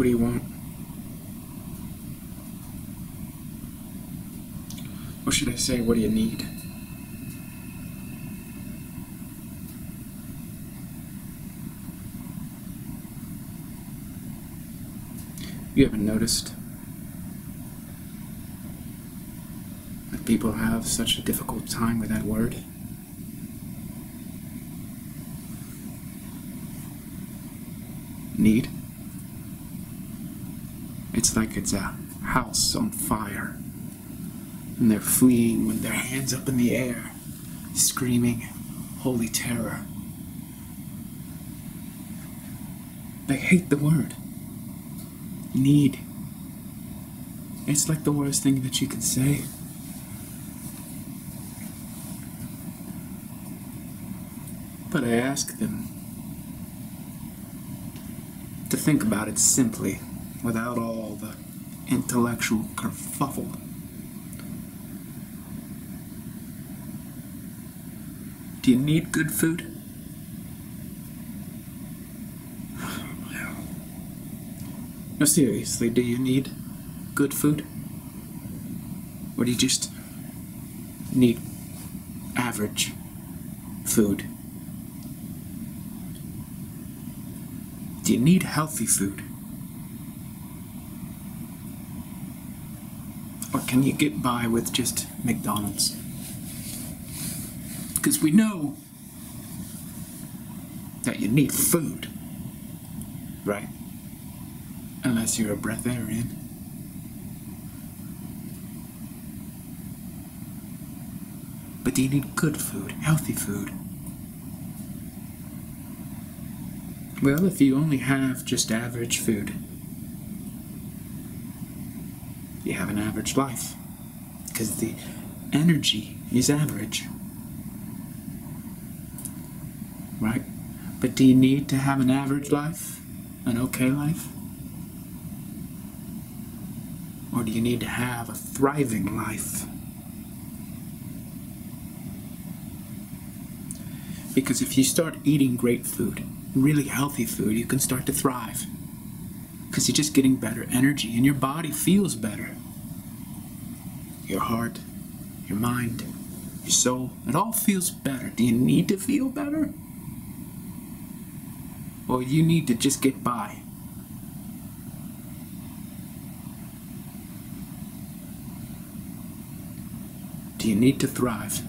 What do you want? Or should I say, what do you need? You haven't noticed that people have such a difficult time with that word? Need? It's like it's a house on fire. And they're fleeing with their hands up in the air, screaming holy terror. They hate the word. Need. It's like the worst thing that you can say. But I ask them to think about it simply, without all the intellectual kerfuffle. Do you need good food? No, seriously, do you need good food? Or do you just need average food? Do you need healthy food? Can you get by with just McDonald's? Because we know that you need food, right? Unless you're a breatharian. But you need good food, healthy food? Well, if you only have just average food, you have an average life. Because the energy is average. Right? But do you need to have an average life? An okay life? Or do you need to have a thriving life? Because if you start eating great food, really healthy food, you can start to thrive. Because you're just getting better energy and your body feels better. Your heart, your mind, your soul, it all feels better. Do you need to feel better? Or you need to just get by? Do you need to thrive?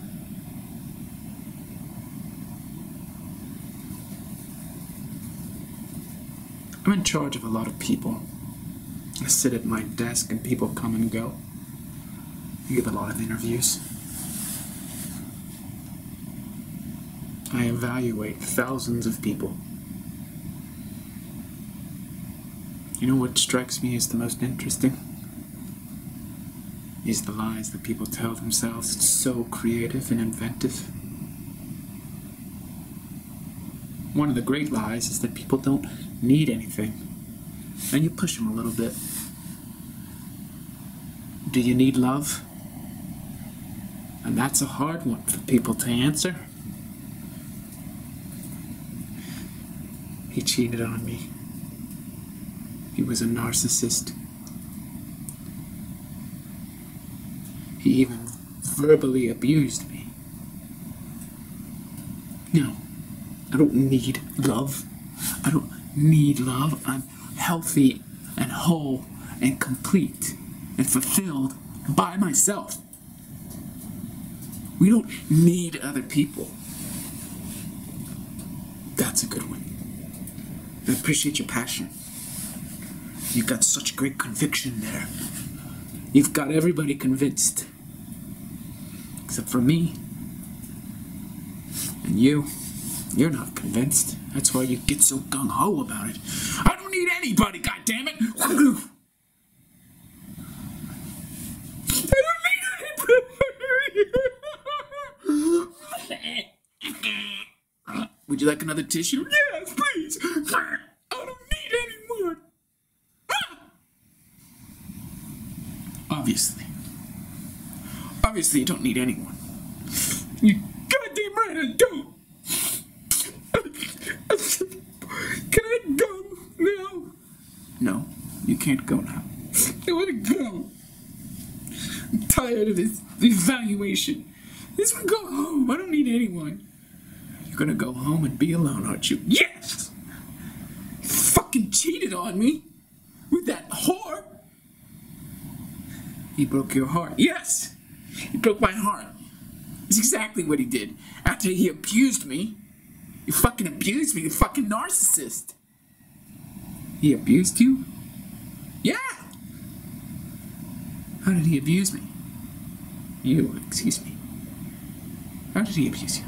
I'm in charge of a lot of people. I sit at my desk and people come and go. I give a lot of interviews. I evaluate thousands of people. You know what strikes me as the most interesting? Is the lies that people tell themselves. It's so creative and inventive. One of the great lies is that people don't need anything. And you push them a little bit. Do you need love? And that's a hard one for people to answer. He cheated on me. He was a narcissist. He even verbally abused me. No, I don't need love. I don't need love. I'm healthy and whole and complete and fulfilled by myself. We don't need other people. That's a good one. I appreciate your passion. You've got such great conviction there. You've got everybody convinced. Except for me. And you. You're not convinced. That's why you get so gung ho about it. I don't need anybody, goddammit! I don't need anybody! Would you like another tissue? Yes, please! I don't need any more! Ah! Obviously. Obviously, you don't need anyone. You goddamn right I don't! Can I go now? No, you can't go now. I want to go. I'm tired of this evaluation. This one go home. I don't need anyone. Gonna go home and be alone, aren't you? Yes! You fucking cheated on me with that whore. He broke your heart. Yes! He broke my heart. It's exactly what he did. After he abused me. He fucking abused me, you fucking narcissist. He abused you? Yeah! How did he abuse me? You, excuse me. How did he abuse you?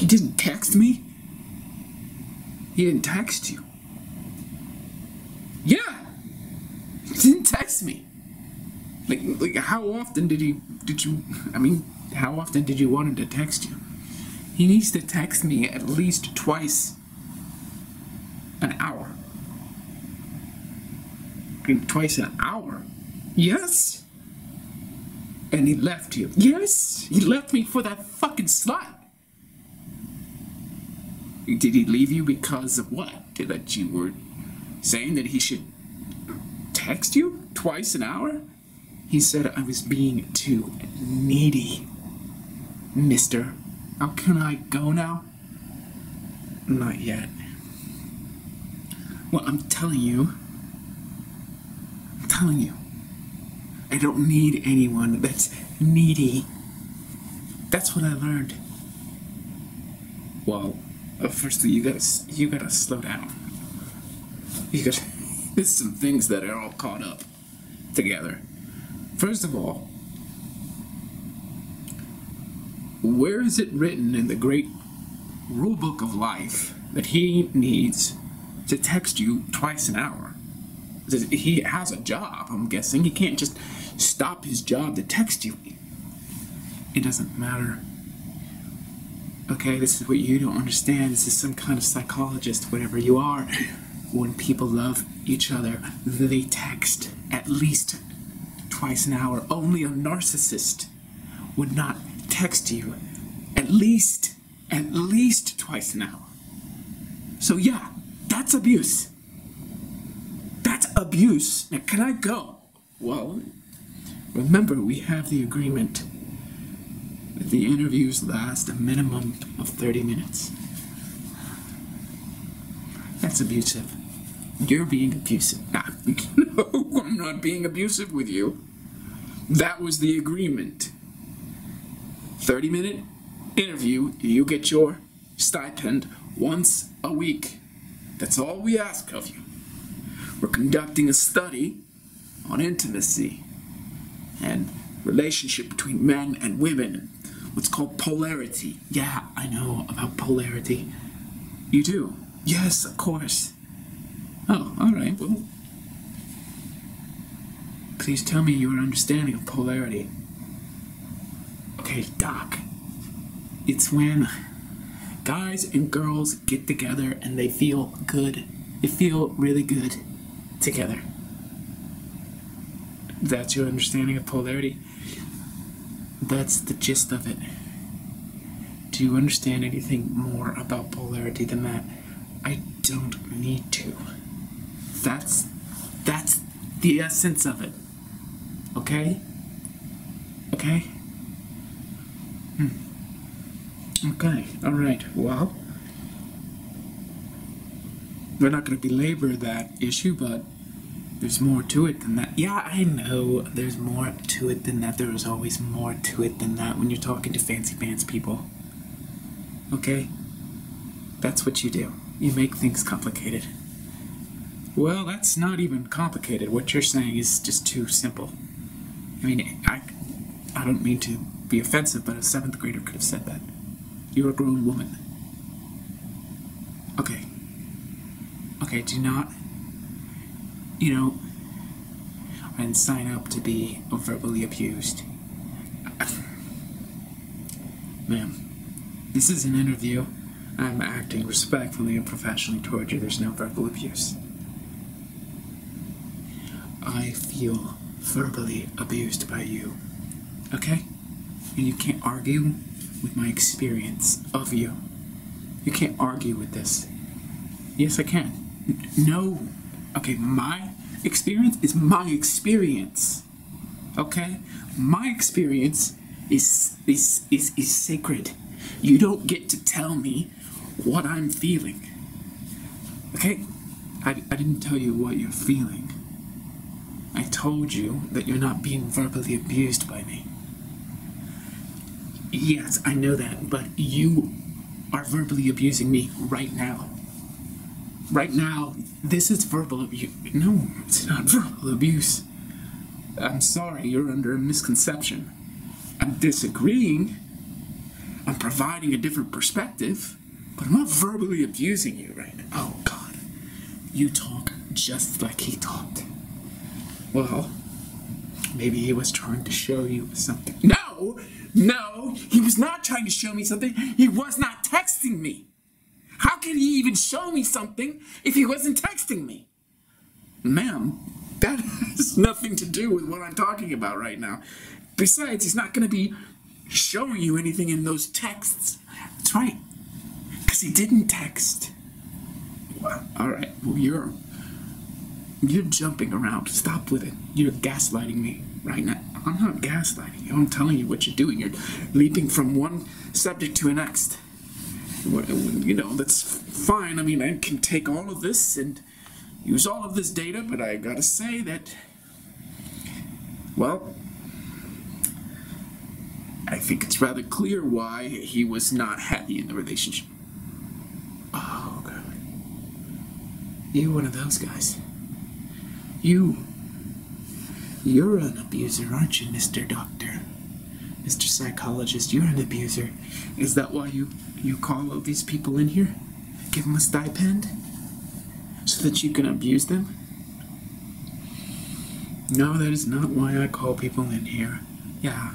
He didn't text me? He didn't text you? Yeah! He didn't text me. Like, like how often did he, did you, I mean, how often did you want him to text you? He needs to text me at least twice an hour. Twice an hour? Yes. And he left you. Yes, he left me for that fucking slut. Did he leave you because of what? Did that you were saying that he should text you twice an hour? He said I was being too needy. Mister, how can I go now? Not yet. Well, I'm telling you. I'm telling you. I don't need anyone that's needy. That's what I learned. Well, firstly, you gotta you gotta slow down. You got there's some things that are all caught up together. First of all, where is it written in the great rule book of life that he needs to text you twice an hour? He has a job, I'm guessing. He can't just stop his job to text you. It doesn't matter. Okay, this is what you don't understand. This is some kind of psychologist, whatever you are. When people love each other, they text at least twice an hour. Only a narcissist would not text you at least, at least twice an hour. So yeah, that's abuse. That's abuse. Now, can I go? Well, remember, we have the agreement that the interviews last a minimum of 30 minutes. That's abusive. You're being abusive. Ah, no, I'm not being abusive with you. That was the agreement. 30 minute interview, you get your stipend once a week. That's all we ask of you. We're conducting a study on intimacy and relationship between men and women. What's called polarity. Yeah, I know about polarity. You do? Yes, of course. Oh, all right. Well, please tell me your understanding of polarity. Okay, Doc. It's when guys and girls get together and they feel good. They feel really good together. That's your understanding of polarity? That's the gist of it. Do you understand anything more about polarity than that? I don't need to. That's that's the essence of it. Okay? Okay? Hmm. Okay, alright. Well, we're not going to belabor that issue, but there's more to it than that. Yeah, I know there's more to it than that. There is always more to it than that when you're talking to fancy pants people. Okay? That's what you do. You make things complicated. Well, that's not even complicated. What you're saying is just too simple. I mean, I, I don't mean to be offensive, but a seventh grader could have said that. You're a grown woman. Okay. Okay, do not you know, and sign up to be verbally abused. Ma'am, this is an interview. I'm acting respectfully and professionally toward you. There's no verbal abuse. I feel verbally abused by you. Okay? And you can't argue with my experience of you. You can't argue with this. Yes, I can. No. Okay, my experience is my experience. Okay? My experience is is is, is sacred. You don't get to tell me what I'm feeling. Okay? I, I didn't tell you what you're feeling. I told you that you're not being verbally abused by me. Yes, I know that, but you are verbally abusing me right now. Right now, this is verbal abuse. No, it's not verbal abuse. I'm sorry, you're under a misconception. I'm disagreeing. I'm providing a different perspective, but I'm not verbally abusing you right now. Oh, God. You talk just like he talked. Well, maybe he was trying to show you something. No! No! He was not trying to show me something. He was not texting me. Could he even show me something if he wasn't texting me? Ma'am, that has nothing to do with what I'm talking about right now. Besides, he's not going to be showing you anything in those texts. That's right. Because he didn't text. Well, all right. Well, you're you're jumping around. Stop with it. You're gaslighting me right now. I'm not gaslighting you. I'm telling you what you're doing. You're leaping from one subject to the next. You know, that's fine. I mean, I can take all of this and use all of this data, but I gotta say that, well, I think it's rather clear why he was not happy in the relationship. Oh, God. You're one of those guys. You. You're an abuser, aren't you, Mr. Doctor? Mr. Psychologist, you're an abuser. Is that why you, you call all these people in here? Give them a stipend? So that you can abuse them? No, that is not why I call people in here. Yeah.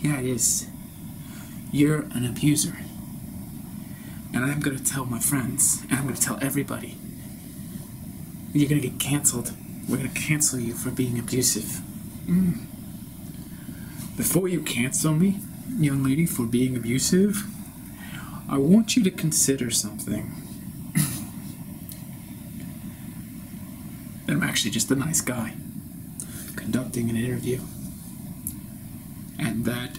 Yeah, it is. You're an abuser. And I'm gonna tell my friends, and I'm gonna tell everybody. You're gonna get canceled. We're gonna cancel you for being abusive. Mm. Before you cancel me, young lady, for being abusive, I want you to consider something. I'm actually just a nice guy conducting an interview. And that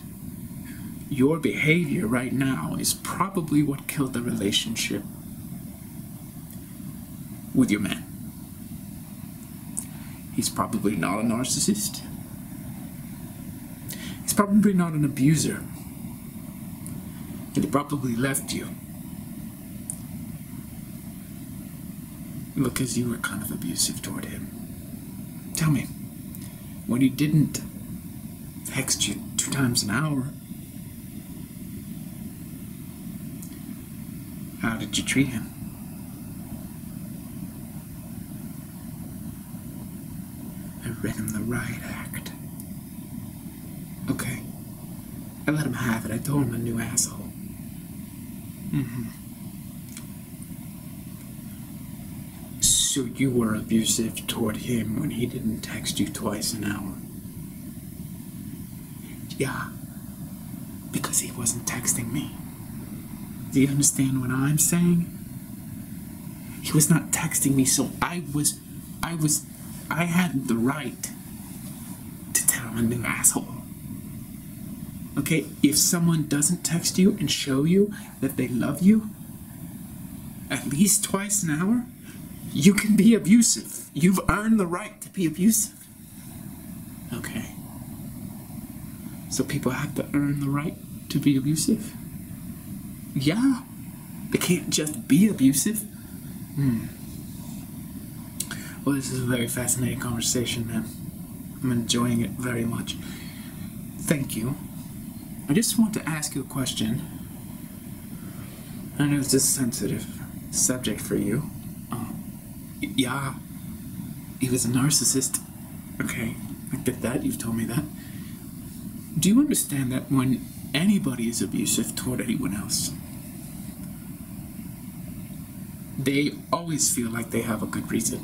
your behavior right now is probably what killed the relationship with your man. He's probably not a narcissist. He's probably not an abuser. He probably left you. Because you were kind of abusive toward him. Tell me, when he didn't text you two times an hour, how did you treat him? I read him the riot act. Okay. I let him have it. I told him a new asshole. So you were abusive toward him when he didn't text you twice an hour? Yeah. Because he wasn't texting me. Do you understand what I'm saying? He was not texting me, so I was, I was, I had the right to tell him a new asshole. Okay, if someone doesn't text you and show you that they love you at least twice an hour, you can be abusive. You've earned the right to be abusive. Okay. So people have to earn the right to be abusive? Yeah. They can't just be abusive. Hmm. Well, this is a very fascinating conversation, man. I'm enjoying it very much. Thank you. I just want to ask you a question. I know it's a sensitive subject for you. Uh, yeah, he was a narcissist. Okay, I get that. You've told me that. Do you understand that when anybody is abusive toward anyone else, they always feel like they have a good reason?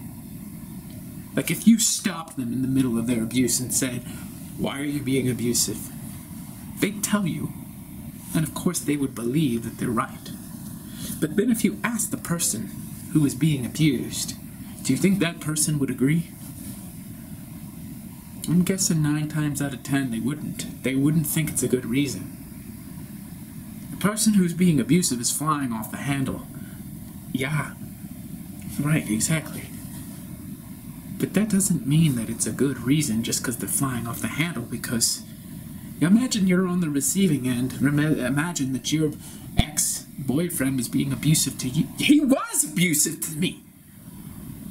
Like if you stopped them in the middle of their abuse and said, Why are you being abusive? They'd tell you. And of course, they would believe that they're right. But then if you ask the person who is being abused, do you think that person would agree? I'm guessing nine times out of ten they wouldn't. They wouldn't think it's a good reason. The person who's being abusive is flying off the handle. Yeah. Right, exactly. But that doesn't mean that it's a good reason just because they're flying off the handle, because imagine you're on the receiving end. Imagine that your ex boyfriend was being abusive to you. He was abusive to me.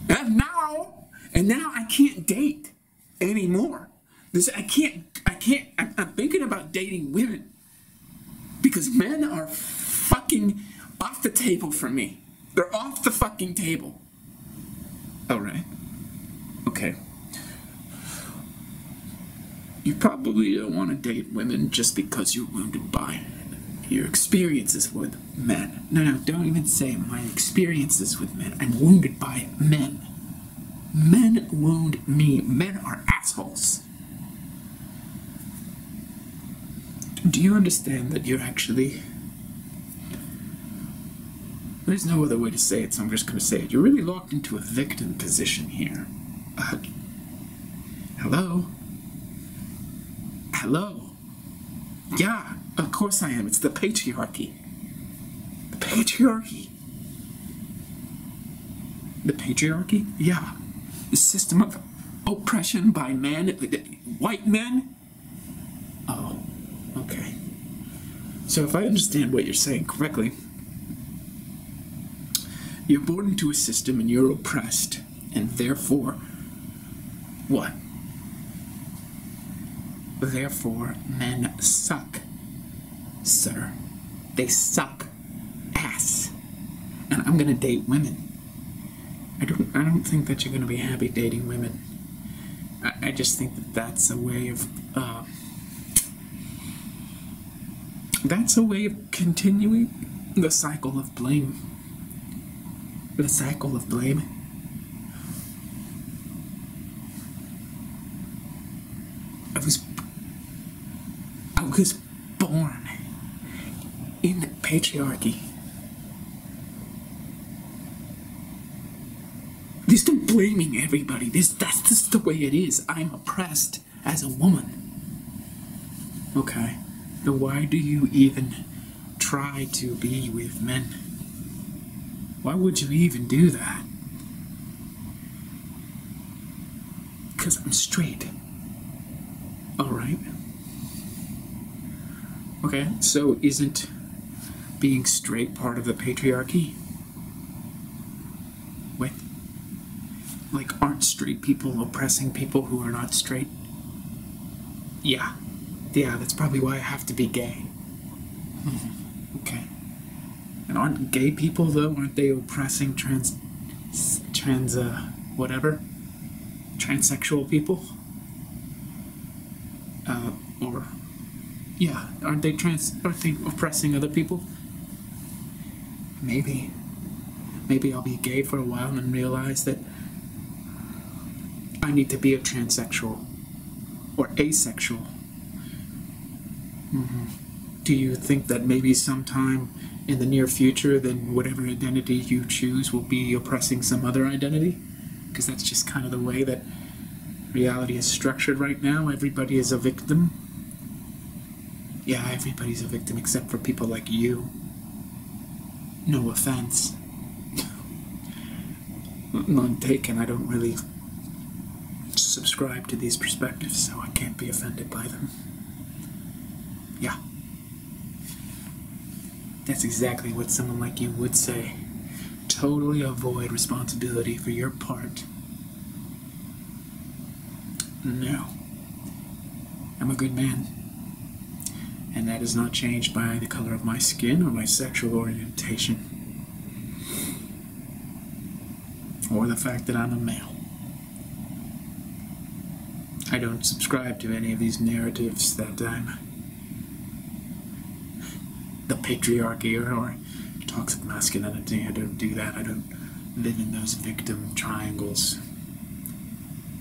And now, and now I can't date anymore. This I can't. I can't. I'm, I'm thinking about dating women because men are fucking off the table for me. They're off the fucking table. All right. Okay. You probably don't want to date women just because you're wounded by your experiences with men. No, no, don't even say my experiences with men. I'm wounded by men. Men wound me. Men are assholes. Do you understand that you're actually. There's no other way to say it, so I'm just going to say it. You're really locked into a victim position here. Uh, hello? Hello? Yeah, of course I am. It's the patriarchy. The patriarchy. The patriarchy? Yeah. The system of oppression by men, uh, uh, white men? Oh, okay. So if I understand what you're saying correctly, you're born into a system and you're oppressed, and therefore, what? Therefore, men suck, sir. They suck ass. And I'm gonna date women. I don't. I don't think that you're gonna be happy dating women. I, I just think that that's a way of. Uh, that's a way of continuing the cycle of blame. The cycle of blame. I was I was born in patriarchy. There's no blaming everybody. This that's just the way it is. I'm oppressed as a woman. Okay. Then why do you even try to be with men? Why would you even do that? Because I'm straight. Alright. Okay, so isn't being straight part of the patriarchy? What? Like, aren't straight people oppressing people who are not straight? Yeah. Yeah, that's probably why I have to be gay. Mhm. Okay. And aren't gay people, though, aren't they oppressing trans. trans, uh, whatever? Transsexual people? Uh, or. Yeah, aren't they trans. aren't they oppressing other people? Maybe. Maybe I'll be gay for a while and realize that I need to be a transsexual or asexual. hmm Do you think that maybe sometime in the near future, then whatever identity you choose will be oppressing some other identity? Because that's just kind of the way that reality is structured right now. Everybody is a victim. Yeah, everybody's a victim except for people like you. No offense. None taken. I don't really subscribe to these perspectives, so I can't be offended by them. Yeah. That's exactly what someone like you would say. Totally avoid responsibility for your part. No. I'm a good man. And that is not changed by the color of my skin or my sexual orientation. Or the fact that I'm a male. I don't subscribe to any of these narratives that I'm the patriarchy or, or toxic masculinity. I don't do that. I don't live in those victim triangles.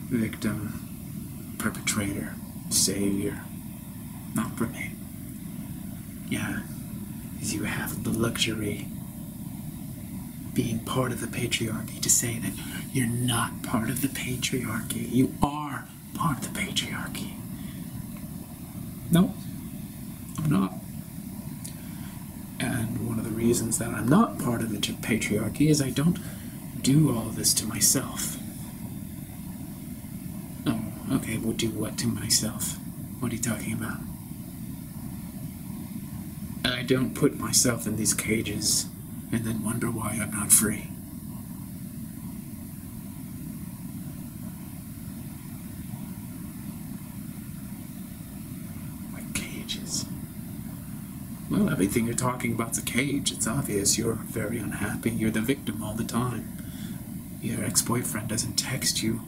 Victim, perpetrator, savior. Not for me. Yeah, 'cause you have the luxury being part of the patriarchy to say that you're not part of the patriarchy. You are part of the patriarchy. No, I'm not. And one of the reasons that I'm not part of the patriarchy is I don't do all this to myself. Oh, okay, we'll do what to myself? What are you talking about? I don't put myself in these cages and then wonder why I'm not free. What cages? Well, everything you're talking about's a cage. It's obvious you're very unhappy. You're the victim all the time. Your ex boyfriend doesn't text you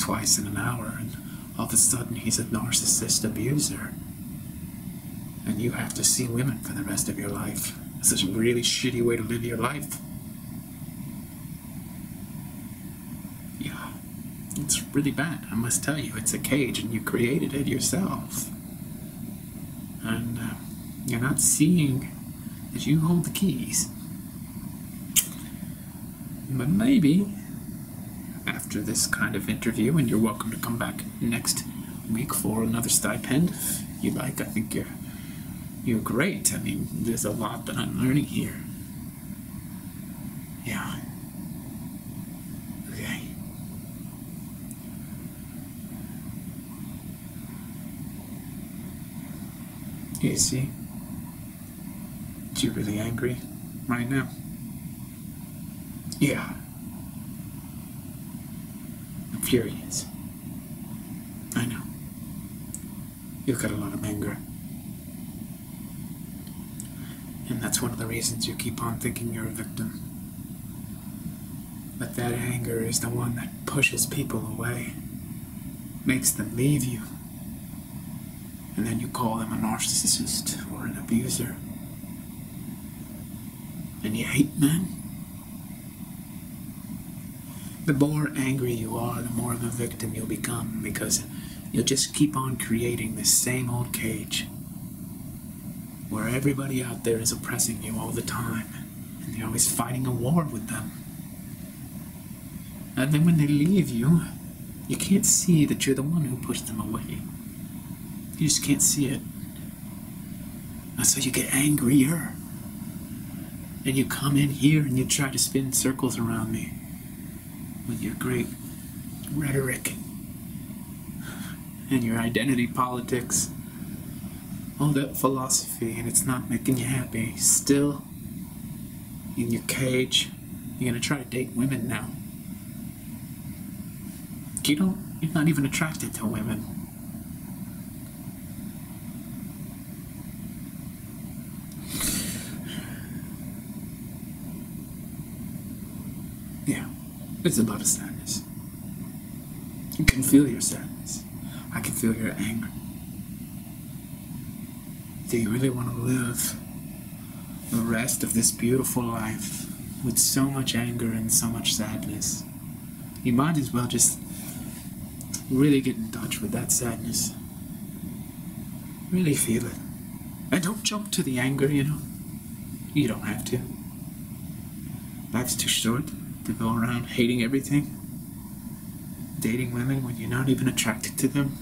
twice in an hour, and all of a sudden he's a narcissist abuser. And you have to see women for the rest of your life. It's a really shitty way to live your life. Yeah, it's really bad. I must tell you, it's a cage and you created it yourself. And uh, you're not seeing that you hold the keys. But maybe after this kind of interview, and you're welcome to come back next week for another stipend if you like. I think you're you're great. I mean, there's a lot that I'm learning here. Yeah. Okay. You see? You're really angry right now. Yeah. I'm furious. I know. You've got a lot of anger. And that's one of the reasons you keep on thinking you're a victim. But that anger is the one that pushes people away, makes them leave you. And then you call them a narcissist or an abuser. And you hate men. The more angry you are, the more of a victim you'll become because you'll just keep on creating this same old cage where everybody out there is oppressing you all the time, and you're always fighting a war with them. And then when they leave you, you can't see that you're the one who pushed them away. You just can't see it. And so you get angrier. And you come in here and you try to spin circles around me with your great rhetoric and your identity politics that philosophy and it's not making you happy. Still in your cage. You're gonna try to date women now. You don't you're not even attracted to women. Yeah, it's a lot of sadness. You can feel your sadness. I can feel your anger. Do you really want to live the rest of this beautiful life with so much anger and so much sadness? You might as well just really get in touch with that sadness. Really feel it. And don't jump to the anger, you know. You don't have to. Life's too short to go around hating everything. Dating women when you're not even attracted to them.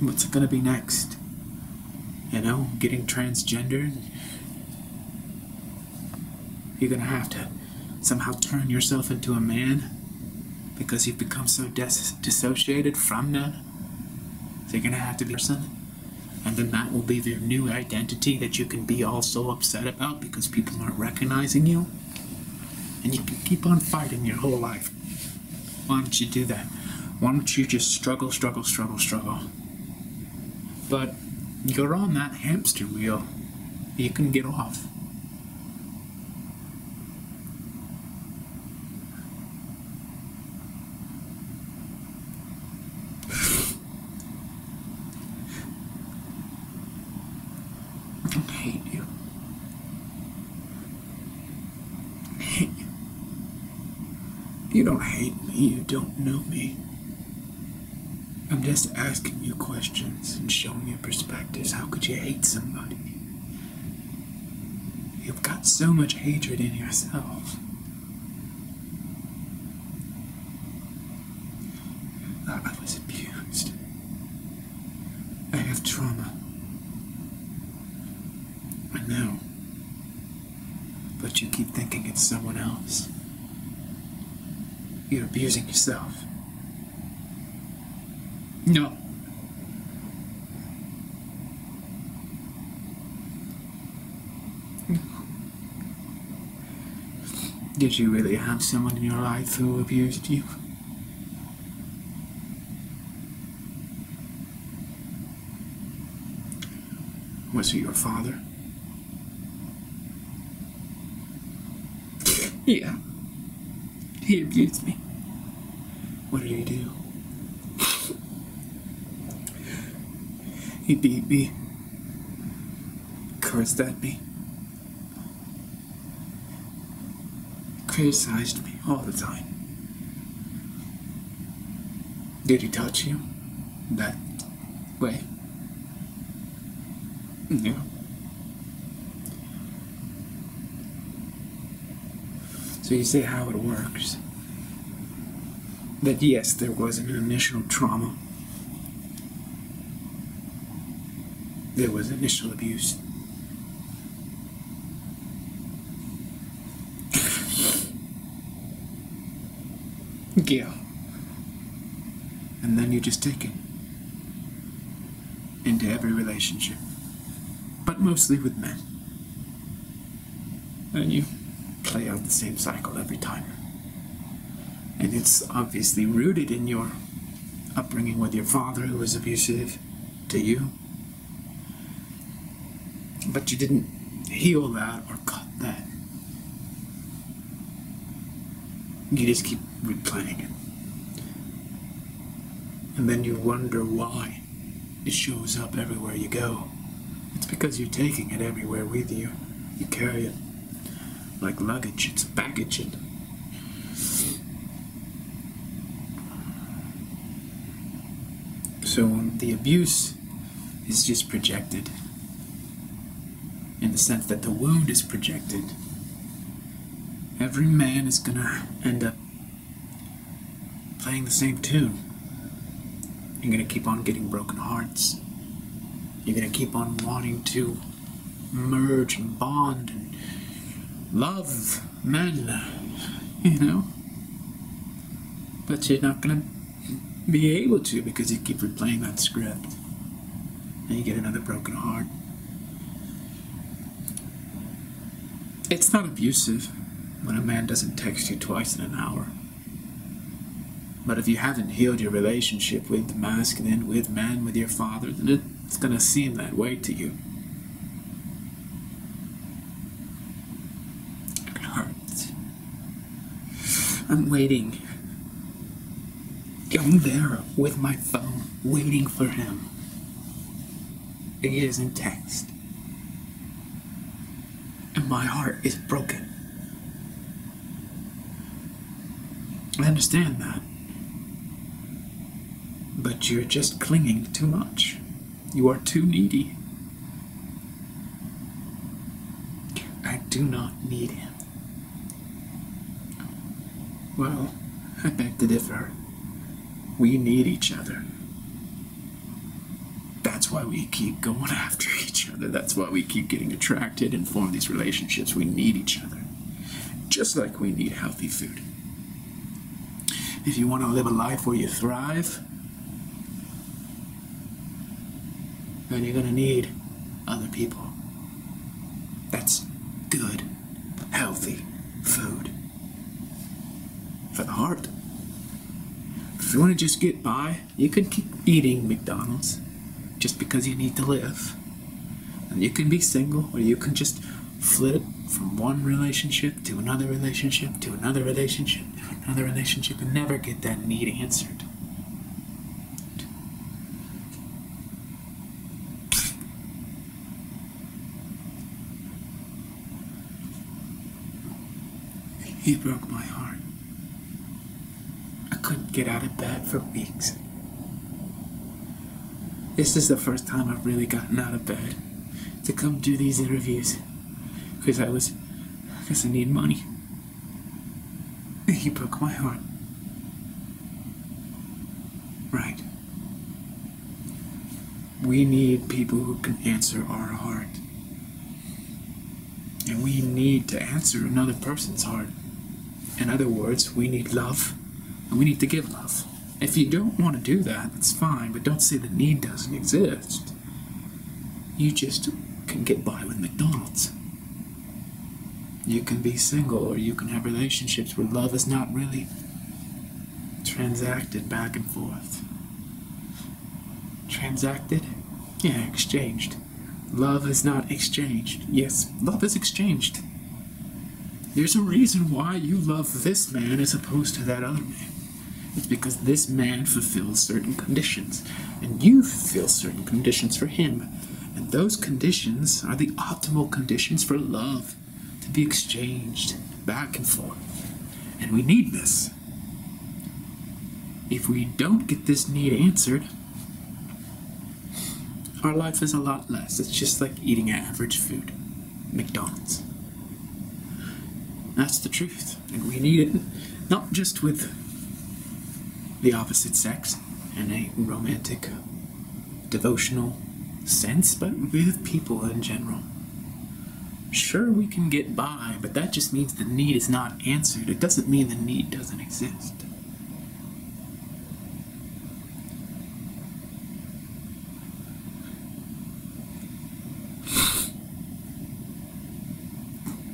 What's it gonna be next? You know, getting transgendered, you're gonna have to somehow turn yourself into a man because you've become so dis- dissociated from that. So you're gonna have to be a person, and then that will be their new identity that you can be all so upset about because people aren't recognizing you. And you can keep on fighting your whole life. Why don't you do that? Why don't you just struggle, struggle, struggle, struggle? But you're on that hamster wheel. You can get off. I hate you. Hate you. You don't hate me, you don't know me. I'm just asking you questions and showing you perspectives. How could you hate somebody? You You've got so much hatred in yourself. I was abused. I have trauma. I know. But you keep thinking it's someone else. You're abusing yourself. No. Did you really have someone in your life who abused you? Was it your father? Yeah. He abused me. What did he do? He beat me, cursed at me, criticized me all the time. Did he touch you that way? No. So you see how it works. That yes, there was an initial trauma. There was initial abuse. yeah. And then you just take it into every relationship, but mostly with men. And you play out the same cycle every time. And it's obviously rooted in your upbringing with your father who was abusive to you. But you didn't heal that or cut that. You just keep replaying it. And then you wonder why it shows up everywhere you go. It's because you're taking it everywhere with you. You carry it like luggage, it's baggage. And so the abuse is just projected in the sense that the wound is projected. Every man is gonna end up playing the same tune. You're gonna keep on getting broken hearts. You're gonna keep on wanting to merge and bond and love men, you know? But you're not gonna be able to because you keep replaying that script. And you get another broken heart. It's not abusive when a man doesn't text you twice in an hour. But if you haven't healed your relationship with the masculine, with man, with your father, then it's going to seem that way to you. It hurts. I'm waiting. I'm there with my phone, waiting for him. He isn't text my heart is broken. I understand that. But you're just clinging too much. You are too needy. I do not need him. Well, I beg to differ. We need each other. That's why we keep going after each other. That's why we keep getting attracted and form these relationships. We need each other. Just like we need healthy food. If you want to live a life where you thrive, then you're going to need other people. That's good, healthy food for the heart. If you want to just get by, you could keep eating McDonald's just because you need to live. And you can be single, or you can just flip from one relationship to another relationship to another relationship to another relationship and never get that need answered. He broke my heart. I couldn't get out of bed for weeks. This is the first time I've really gotten out of bed to come do these interviews. Because I was. Because I need money. He broke my heart. Right. We need people who can answer our heart. And we need to answer another person's heart. In other words, we need love, and we need to give love. If you don't want to do that, that's fine, but don't say the need doesn't exist. You just can get by with McDonald's. You can be single, or you can have relationships where love is not really transacted back and forth. Transacted? Yeah, exchanged. Love is not exchanged. Yes, love is exchanged. There's a reason why you love this man as opposed to that other man. It's because this man fulfills certain conditions, and you fulfill certain conditions for him. And those conditions are the optimal conditions for love to be exchanged back and forth. And we need this. If we don't get this need answered, our life is a lot less. It's just like eating average food. McDonald's. That's the truth. And we need it not just with the opposite sex and a romantic, devotional sense, but with people in general. Sure, we can get by, but that just means the need is not answered. It doesn't mean the need doesn't exist.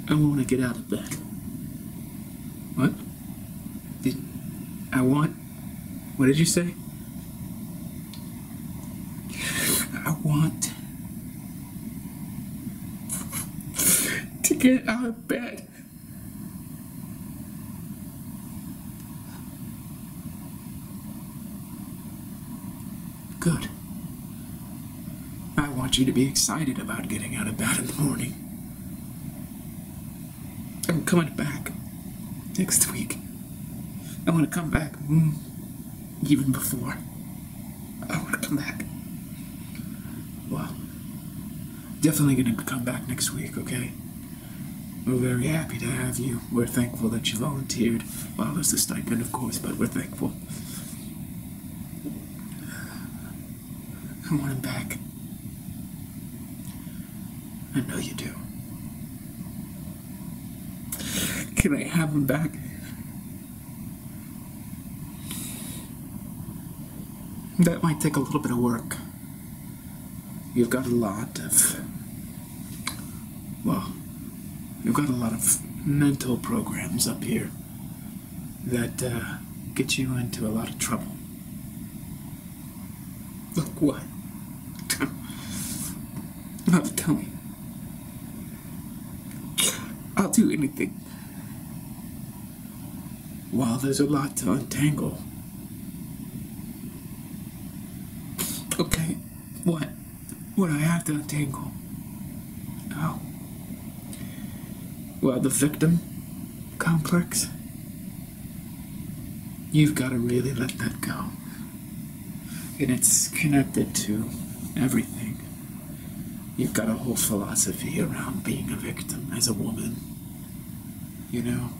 I want to get out of bed. What? Did I want? What did you say? I want to get out of bed. Good. I want you to be excited about getting out of bed in the morning. I'm coming back next week. I want to come back mm, even before. I want to come back. Well, definitely going to come back next week, okay? We're very happy to have you. We're thankful that you volunteered. Well, there's a stipend, of course, but we're thankful. I want him back. I know you do. Can I have him back? That might take a little bit of work. You've got a lot of. Well, you've got a lot of mental programs up here that uh, get you into a lot of trouble. Look what? No, tell me. I'll do anything. While there's a lot to untangle. Okay, what? What do I have to untangle? Oh. Well, the victim complex. You've got to really let that go. And it's connected to everything. You've got a whole philosophy around being a victim as a woman. You know?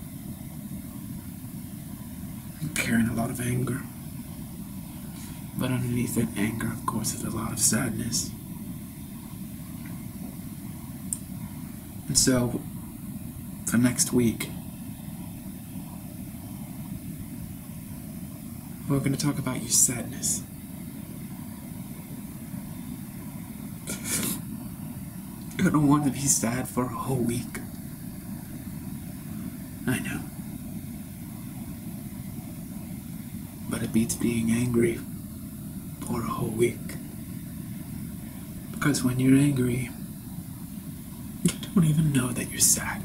I'm carrying a lot of anger. But underneath that anger, of course, is a lot of sadness. So, for next week, we're going to talk about your sadness. I don't want to be sad for a whole week. I know. But it beats being angry for a whole week. Because when you're angry, don't even know that you're sad.